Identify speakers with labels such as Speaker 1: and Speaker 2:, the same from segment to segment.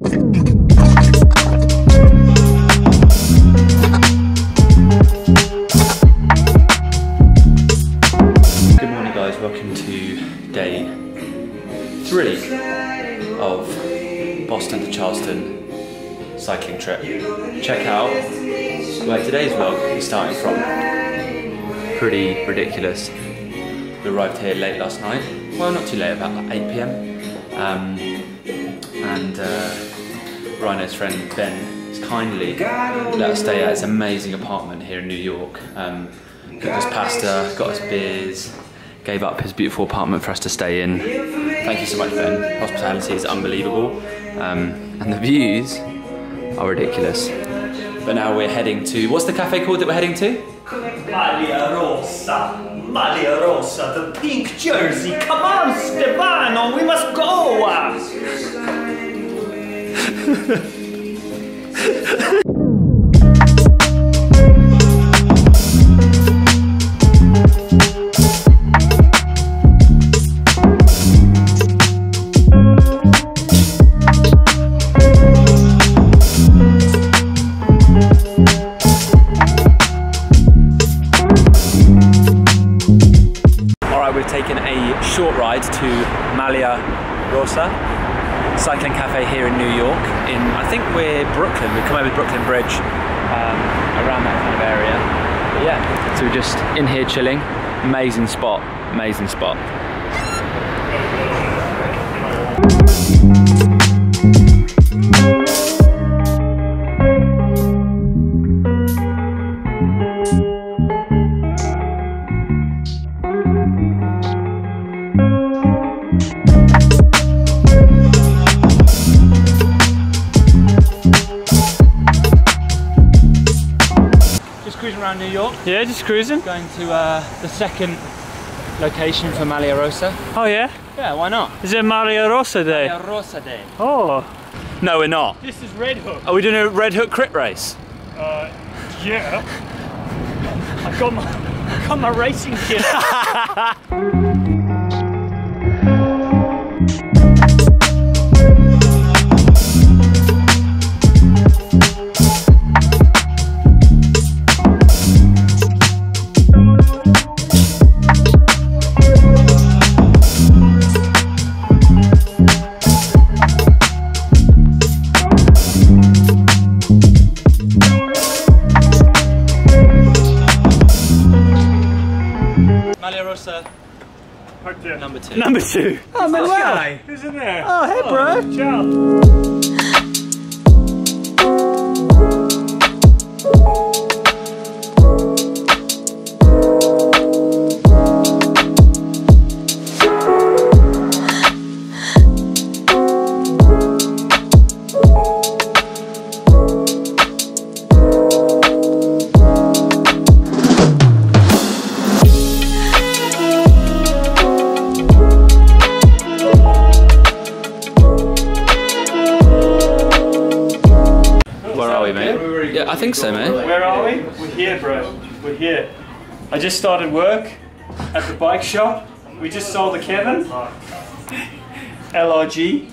Speaker 1: Good morning guys, welcome to day three of Boston to Charleston cycling trip. Check out where today's vlog is starting from. Pretty ridiculous. We arrived here late last night, well not too late, about like 8pm. Um, and uh, Rhino's friend Ben has kindly let us stay at his amazing apartment here in New York. Um, cooked us pasta, got us beers, gave up his beautiful apartment for us to stay in. Thank you so much, Ben. Hospitality is unbelievable, um, and the views are ridiculous. But now we're heading to what's the cafe called that we're heading to?
Speaker 2: Maglia Rosa, Maglia Rosa, the pink jersey. Come on, Stefano, we must go.
Speaker 1: All right, we've taken a short ride to Maglia Rosa Cycling Cafe here in New York. In I think we're Brooklyn. We've come over Brooklyn Bridge, um, around that kind of area. But yeah, so we're just in here chilling. Amazing spot. Amazing spot. Around New York.
Speaker 3: Yeah, just cruising.
Speaker 1: Going to uh, the second location for Maglia Rosa.
Speaker 3: Oh yeah?
Speaker 1: Yeah, why not?
Speaker 3: Is it Maria Rosa Day?
Speaker 1: Maglia Rosa Day.
Speaker 3: Oh.
Speaker 1: No, we're not.
Speaker 3: This is Red Hook.
Speaker 1: Are we doing a Red Hook crit race?
Speaker 3: Uh, yeah. I got my, I got my racing kit.
Speaker 1: number two.
Speaker 3: Number two.
Speaker 1: Oh, Manuel.
Speaker 3: Who's in there?
Speaker 1: Oh, hey, bro.
Speaker 3: Ciao.
Speaker 1: Where are we, mate? Yeah, I think so, mate.
Speaker 3: Where are we? We're here, bro. We're here. I just started work at the bike shop. We just sold the Kevin. LRG.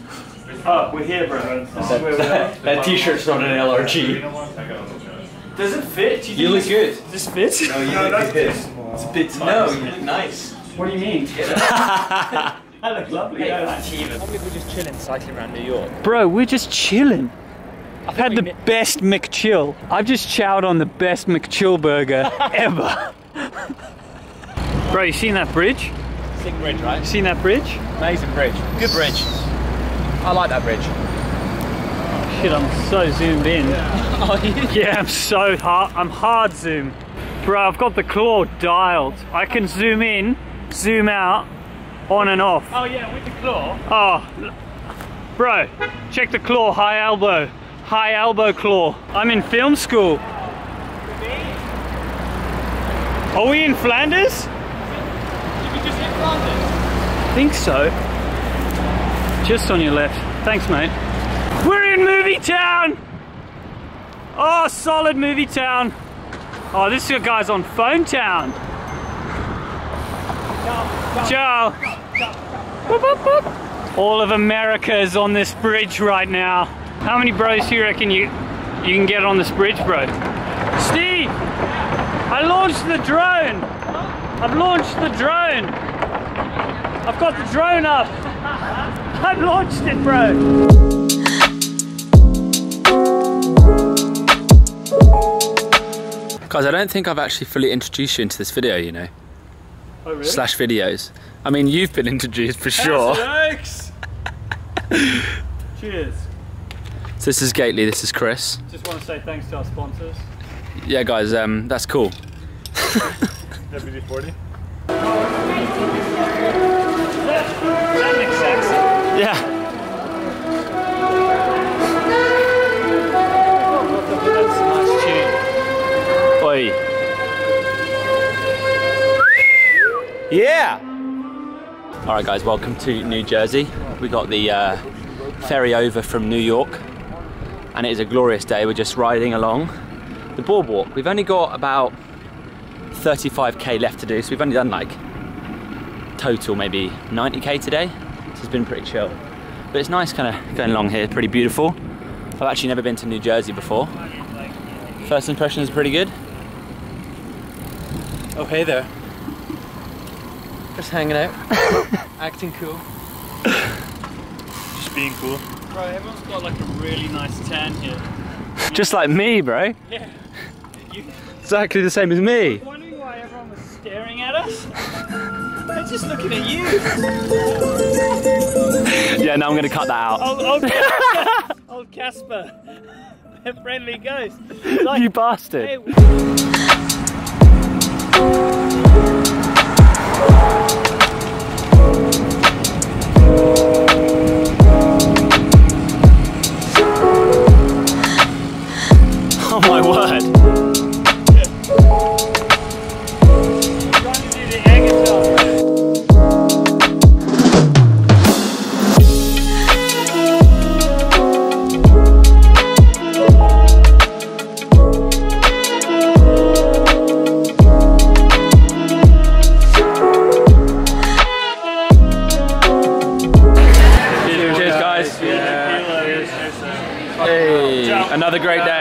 Speaker 3: Oh, we're here, bro. This is where we are.
Speaker 2: That t-shirt's not an LRG.
Speaker 3: Does it fit? Do
Speaker 2: You look
Speaker 3: think
Speaker 2: good.
Speaker 3: This fits?
Speaker 2: No, you look good. It's a bit No, you look nice.
Speaker 3: What do you mean? I look lovely. don't I?
Speaker 1: We're just chilling, cycling around New York.
Speaker 3: Bro, we're just chilling. I've had the best McChill. I've just chowed on the best McChill burger ever. Bro, you seen that bridge?
Speaker 1: Sick bridge, right?
Speaker 3: You Seen that bridge?
Speaker 1: Amazing bridge. Good bridge. I like that bridge.
Speaker 3: Shit, I'm so zoomed in.
Speaker 1: You?
Speaker 3: Yeah, I'm so hard. I'm hard zoom. Bro, I've got the claw dialed. I can zoom in, zoom out, on and off.
Speaker 1: Oh yeah, with the claw.
Speaker 3: Oh, bro, check the claw, high elbow. High elbow claw. I'm in film school. Are we in Flanders?
Speaker 1: Did we just hit Flanders?
Speaker 3: think so. Just on your left. Thanks, mate. We're in Movie Town! Oh, solid Movie Town. Oh, this guy's on Phone Town. Ciao. All of America is on this bridge right now. How many bros do you reckon you you can get on this bridge, bro? Steve, I launched the drone. I've launched the drone. I've got the drone up. I've launched it, bro.
Speaker 1: Guys, I don't think I've actually fully introduced you into this video, you know,
Speaker 3: Oh really?
Speaker 1: slash videos. I mean, you've been introduced for sure.
Speaker 3: Cheers.
Speaker 1: So this is Gately, this is Chris.
Speaker 3: Just want to say thanks to our sponsors.
Speaker 1: Yeah, guys, um, that's cool.
Speaker 3: WD-40. That makes sense.
Speaker 1: Yeah.
Speaker 3: That's a nice tune.
Speaker 1: Oi. Yeah. All right, guys, welcome to New Jersey. We got the uh, ferry over from New York, and it is a glorious day. We're just riding along the boardwalk. We've only got about 35k left to do, so we've only done like total maybe 90k today. So it's been pretty chill. But it's nice kind of going along here, pretty beautiful. I've actually never been to New Jersey before. First impression is pretty good.
Speaker 4: Oh, hey there. Just hanging out, acting cool.
Speaker 2: Just being cool.
Speaker 3: Bro, everyone's got like a really nice tan here.
Speaker 1: Just like me, bro.
Speaker 3: Yeah. You
Speaker 1: Exactly the same as me.
Speaker 3: wondering why everyone was staring at us? They're just looking at you.
Speaker 1: Yeah, now I'm gonna cut that out.
Speaker 3: Old, old, Casper. old Casper. A friendly ghost. Like,
Speaker 1: you bastard. hey, another great day.